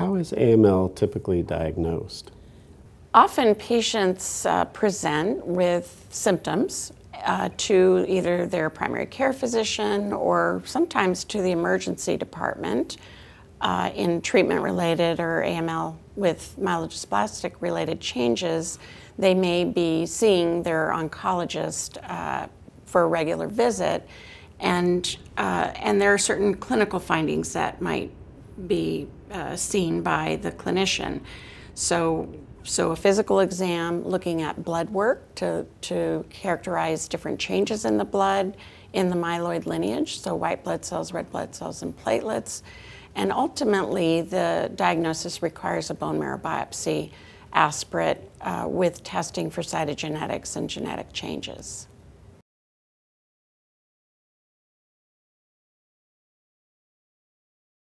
How is AML typically diagnosed? Often patients uh, present with symptoms uh, to either their primary care physician or sometimes to the emergency department uh, in treatment related or AML with myelodysplastic related changes. They may be seeing their oncologist uh, for a regular visit, and, uh, and there are certain clinical findings that might be uh, seen by the clinician. So, so a physical exam looking at blood work to, to characterize different changes in the blood in the myeloid lineage, so white blood cells, red blood cells, and platelets. And ultimately, the diagnosis requires a bone marrow biopsy aspirate uh, with testing for cytogenetics and genetic changes.